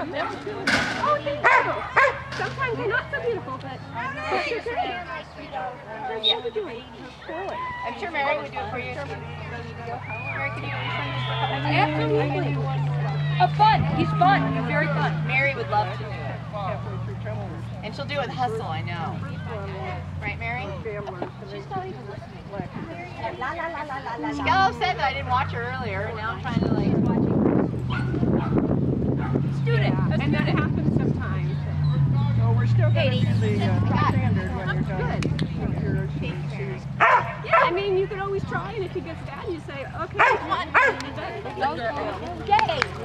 job. That was really good. Oh, thank you. Sometimes they're not so beautiful, but you're great. How's Shelby doing? I'm sure Mary would do it for you. Mary, can you return this for a Absolutely. Oh, fun. He's fun. He's very fun. Mary would love to do it. And she'll do it with hustle, I know. Right, Mary? She's not even listening. She got upset that I didn't watch her earlier, and now I'm trying to like watch Student. A And that happens sometimes. Well, we're still going to do the uh, Got standard when you're done. Good. with your shoes. Yeah, I mean, you could always try, and if he gets bad, you say, okay, come on. Yay.